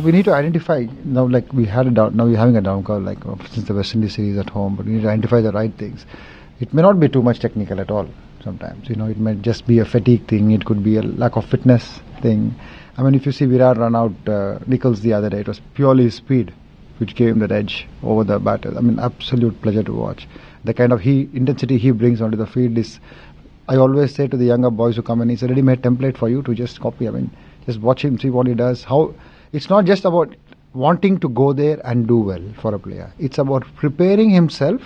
we need to identify now. Like we had a down, now we're having a down curve. Like since the West Indies series at home, but we need to identify the right things. It may not be too much technical at all. Sometimes you know it may just be a fatigue thing. It could be a lack of fitness thing. I mean, if you see Virat run out uh, Nicholls the other day, it was purely speed which gave him that edge over the batters. I mean, absolute pleasure to watch. The kind of he intensity he brings onto the field is. I always say to the younger boys who come in, it's a ready-made template for you to just copy. I mean, just watch him, see what he does. How it's not just about wanting to go there and do well for a player. It's about preparing himself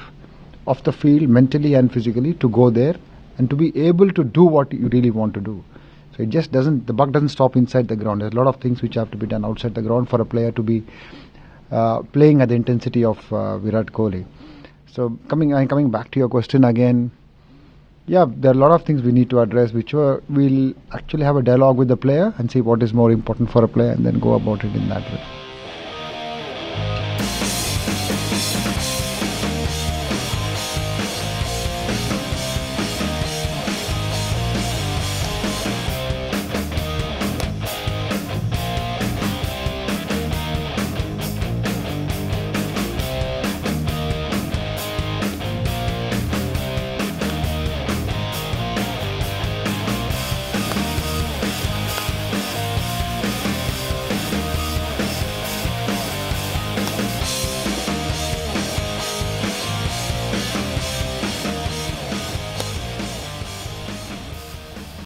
off the field mentally and physically to go there and to be able to do what you really want to do. So it just doesn't, the buck doesn't stop inside the ground. There's a lot of things which have to be done outside the ground for a player to be uh, playing at the intensity of uh, Virat Kohli. So coming, I'm coming back to your question again. Yeah, there are a lot of things we need to address, which we'll actually have a dialogue with the player and see what is more important for a player, and then go about it in that way.